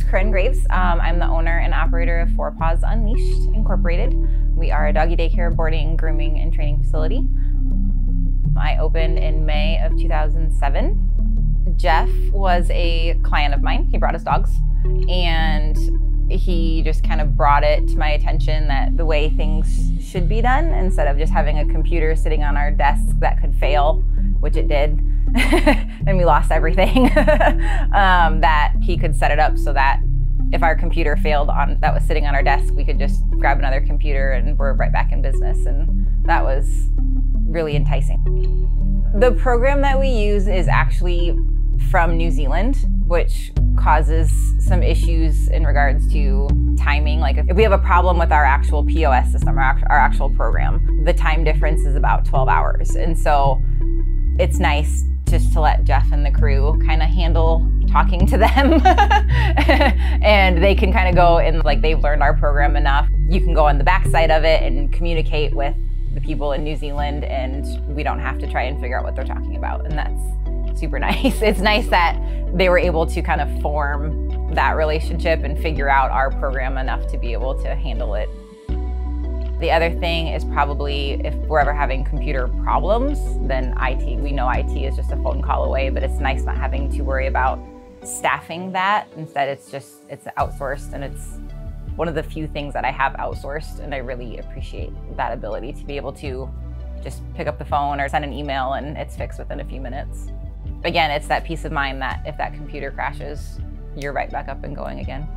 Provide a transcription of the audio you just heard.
name's Corrine Graves. Um, I'm the owner and operator of Four Paws Unleashed Incorporated. We are a doggy daycare, boarding, grooming, and training facility. I opened in May of 2007. Jeff was a client of mine. He brought his dogs and he just kind of brought it to my attention that the way things should be done instead of just having a computer sitting on our desk that could fail, which it did, and we lost everything, um, that he could set it up so that if our computer failed on that was sitting on our desk, we could just grab another computer and we're right back in business. And that was really enticing. The program that we use is actually from New Zealand, which causes some issues in regards to timing. Like if we have a problem with our actual POS system, our, our actual program, the time difference is about 12 hours. And so it's nice just to let Jeff and the crew kind of handle talking to them and they can kind of go and like they've learned our program enough. You can go on the backside of it and communicate with the people in New Zealand and we don't have to try and figure out what they're talking about. And that's super nice. It's nice that they were able to kind of form that relationship and figure out our program enough to be able to handle it the other thing is probably if we're ever having computer problems, then IT, we know IT is just a phone call away, but it's nice not having to worry about staffing that. Instead, it's just, it's outsourced and it's one of the few things that I have outsourced and I really appreciate that ability to be able to just pick up the phone or send an email and it's fixed within a few minutes. Again, it's that peace of mind that if that computer crashes, you're right back up and going again.